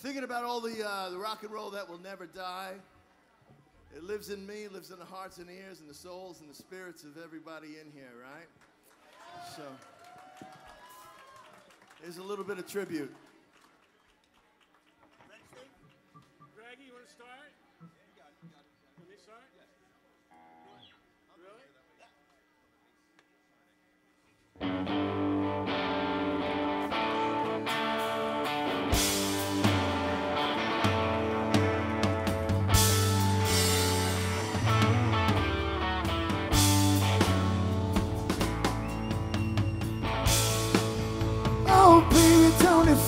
Thinking about all the, uh, the rock and roll that will never die. It lives in me, lives in the hearts and ears and the souls and the spirits of everybody in here, right? So, here's a little bit of tribute. Greggy, you want to start?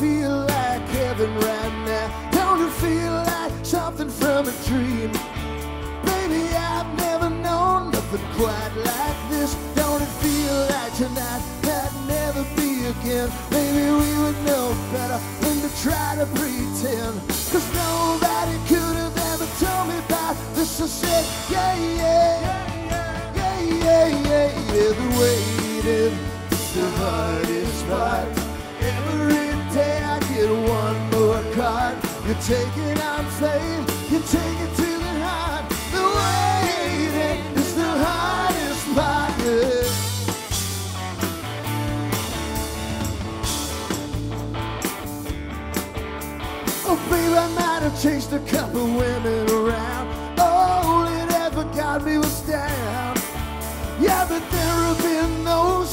Feel like heaven right now? Don't it feel like something from a dream? Baby, I've never known nothing quite like this. Don't it feel like tonight might never be again? Maybe we would know better than to try to pretend. Cause nobody could have ever told me about this. I said, yeah, yeah, yeah, yeah, yeah, yeah. The waiting the hardest part. Every get one more card. You take it on faith, you take it to the heart. The waiting is the hardest part. Yeah. Oh, babe, I might have chased a couple women around.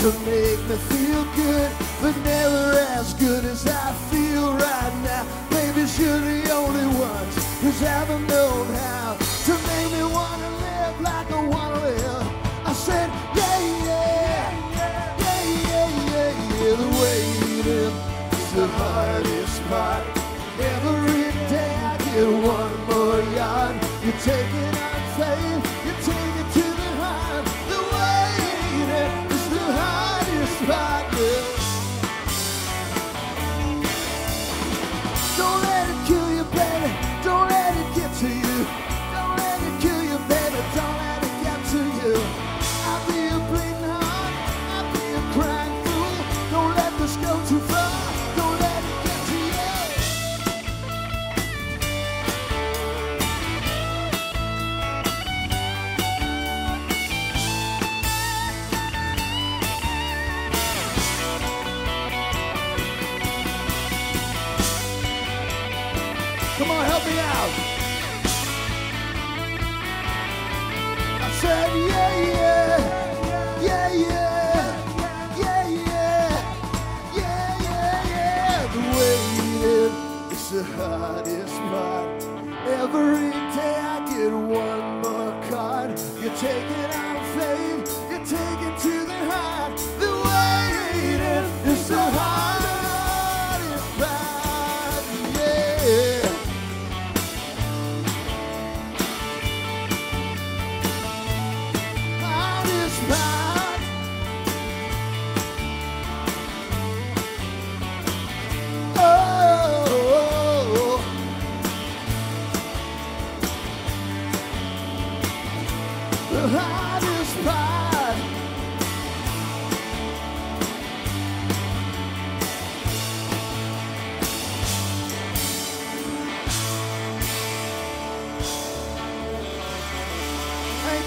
Who make me feel good, but never as good as I feel right now. Maybe you're the only ones who's ever known how to make me wanna live like I wanna live. I said, yeah, yeah, yeah, yeah, yeah, yeah. The waiting is the hardest part. Every day I get one more yard. You take me out. I said, yeah, yeah, yeah, yeah, yeah, yeah, yeah. The waiting is the hardest part. Every day I get one more card. You take it on faith, You're it to the heart. The